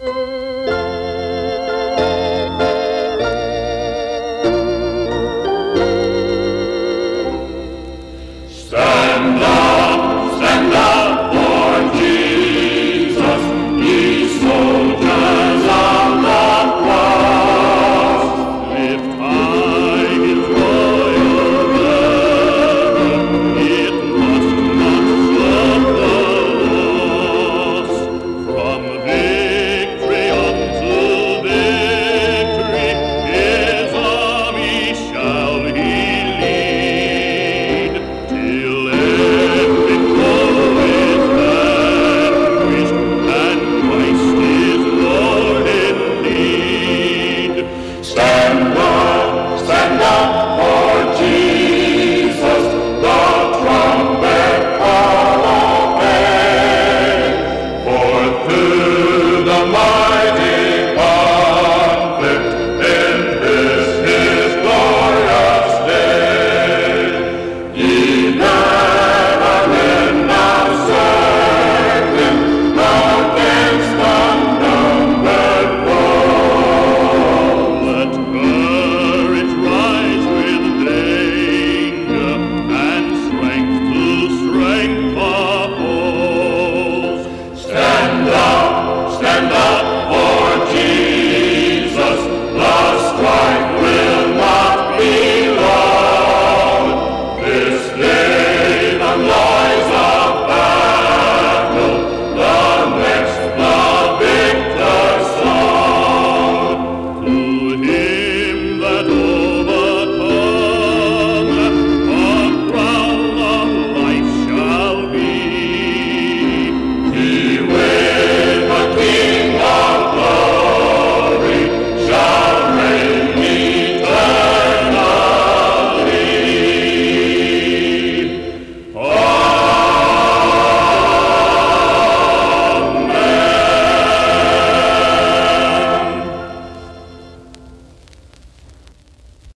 Mm-hmm.